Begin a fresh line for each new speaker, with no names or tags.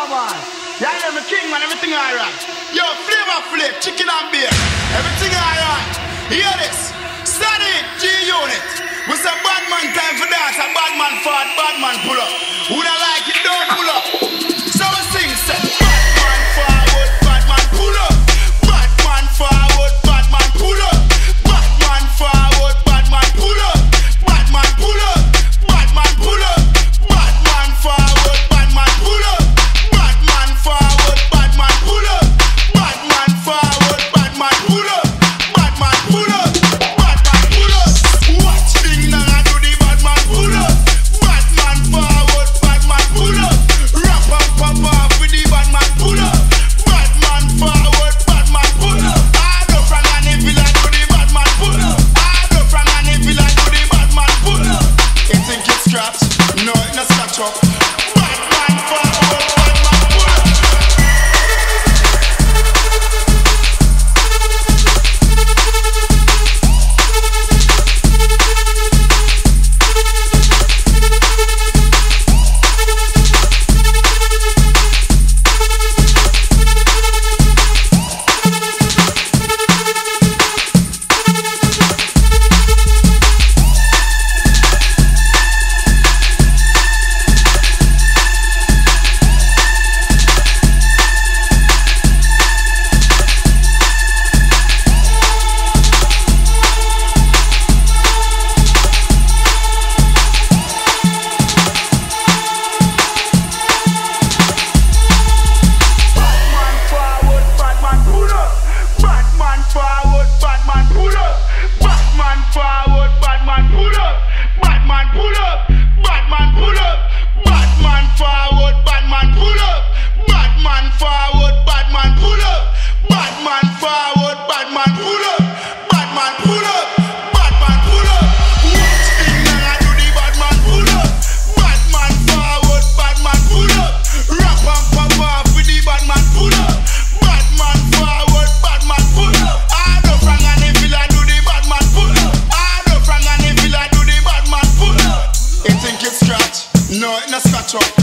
power boy. Yeah, I'm a king man, everything I alright. Yo, flavor flip, chicken and beer, everything I alright. Hear this. up talk.